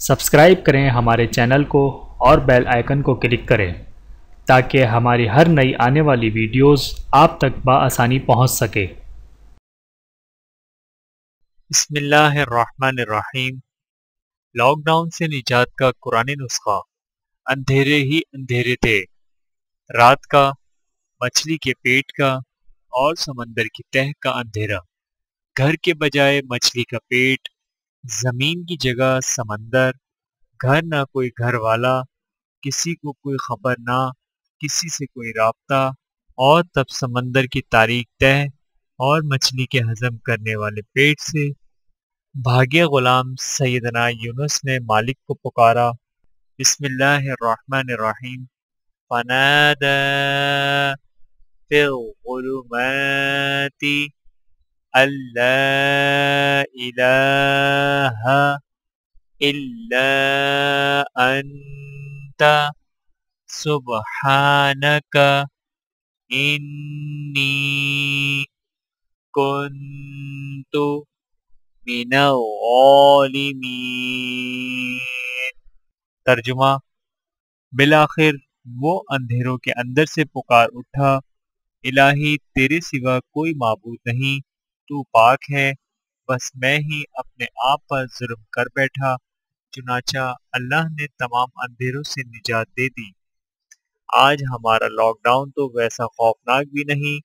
Subscribe करें हमारे channel को और बेल आइकन को क्लिक करें, ताकि हमारी हर नई आने वाली वीडियोस आप तक बआसानी पहुँच सके। बसमीम लॉकडाउन से निजात का कुरान नुस्खा, अंधेरे ही अंधेरे थे। रात का, मछली के पेट का और समंदर की तह का अंधेरा। घर के बजाय मछली का पेट ज़मीन की जगह समंदर, घर ना कोई घर वाला किसी को कोई खबर ना, किसी से कोई राबता, और तब समंदर की तारीख तय और मछली के हजम करने वाले पेट से। भाग्य गुलाम सैदना यूनुस ने मालिक को पुकारा, बिस्मिल्लाहिर्रहमानिर्रहीम, फनादा इलाहा इल्ला अंता सुबहानका इन्नी कुन्तु तर्जुमा बिलाखिर वो अंधेरों के अंदर से पुकार उठा इलाही तेरे सिवा कोई मबूद नहीं तू पाक है। बस मैं ही अपने आप पर जुर्म कर बैठा, चुनाचा अल्लाह ने तमाम अंधेरों से निजात दे दी। आज हमारा लॉकडाउन तो वैसा खौफनाक भी नहीं,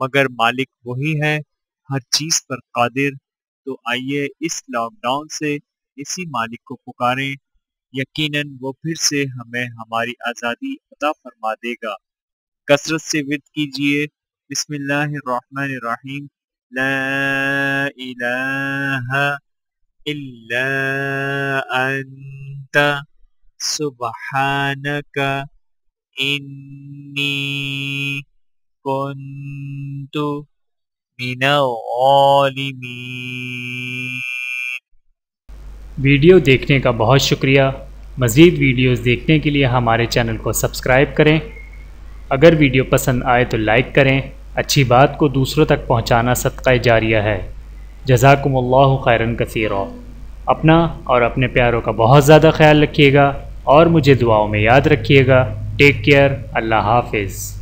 मगर मालिक वही है, हर चीज़ पर कादिर। तो आइए इस लॉकडाउन से इसी मालिक को पुकारें। यकीनन वो फिर से हमें हमारी आज़ादी अता फरमा देगा। कसरत से विद कीजिए। बिस्मिल्लाहिर्रहमानिर्रहीम। ला इलाहा इल्ला अंता सुबहानका इन्नी कुन्तु वीडियो देखने का बहुत शुक्रिया। मज़ीद वीडियोस देखने के लिए हमारे चैनल को सब्सक्राइब करें। अगर वीडियो पसंद आए तो लाइक करें। अच्छी बात को दूसरों तक पहुँचाना सदका जारिया है। जजाकुमुल्लाह खैरन कसीर। अपना और अपने प्यारों का बहुत ज़्यादा ख्याल रखिएगा और मुझे दुआओं में याद रखिएगा। टेक केयर अल्लाह हाफिज़।